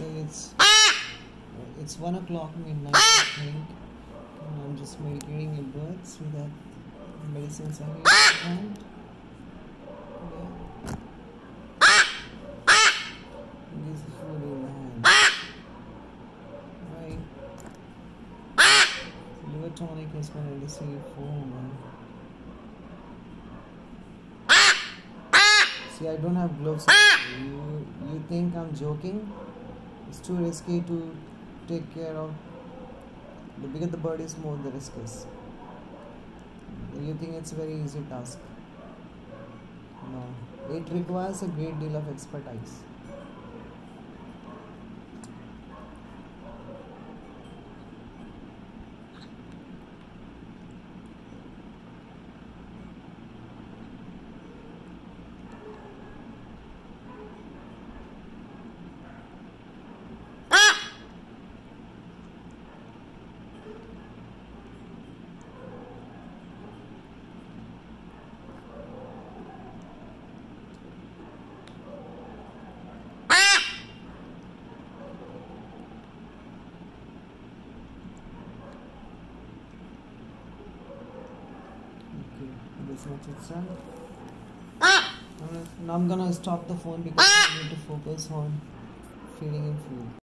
So it's ah! it's one o'clock midnight. Ah! I think. And I'm just meditating your birds with that medicines I need. Ah! And yeah. This food in my hand. Right. Liver tonic is my receive form. Man. See, I don't have gloves. You, you think I'm joking? It's too risky to take care of. The bigger the bird is, more the risk is. You think it's a very easy task? No. It requires a great deal of expertise. Okay, this much it's Now I'm gonna stop the phone because ah! I need to focus on feeding him food.